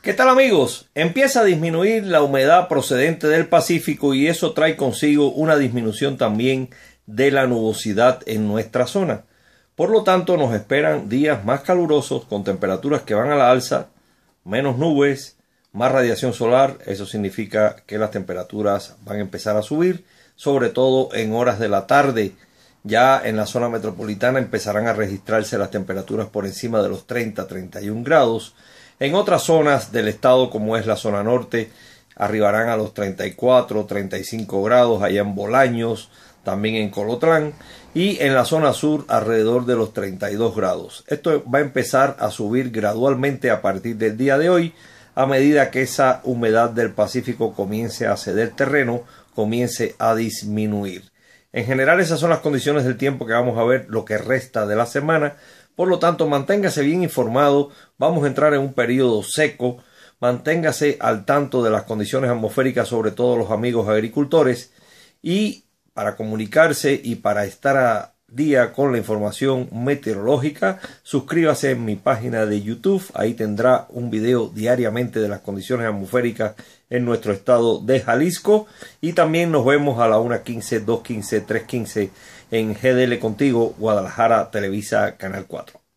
¿Qué tal amigos? Empieza a disminuir la humedad procedente del Pacífico y eso trae consigo una disminución también de la nubosidad en nuestra zona. Por lo tanto, nos esperan días más calurosos con temperaturas que van a la alza, menos nubes, más radiación solar. Eso significa que las temperaturas van a empezar a subir, sobre todo en horas de la tarde. Ya en la zona metropolitana empezarán a registrarse las temperaturas por encima de los 30-31 grados en otras zonas del estado, como es la zona norte, arribarán a los 34, 35 grados, allá en Bolaños, también en Colotlán, y en la zona sur alrededor de los 32 grados. Esto va a empezar a subir gradualmente a partir del día de hoy, a medida que esa humedad del Pacífico comience a ceder terreno, comience a disminuir. En general esas son las condiciones del tiempo que vamos a ver lo que resta de la semana. Por lo tanto, manténgase bien informado. Vamos a entrar en un periodo seco. Manténgase al tanto de las condiciones atmosféricas, sobre todo los amigos agricultores. Y para comunicarse y para estar a día con la información meteorológica, suscríbase en mi página de YouTube. Ahí tendrá un video diariamente de las condiciones atmosféricas en nuestro estado de Jalisco. Y también nos vemos a la 1.15, 2.15, 3.15 en GDL Contigo, Guadalajara, Televisa, Canal 4.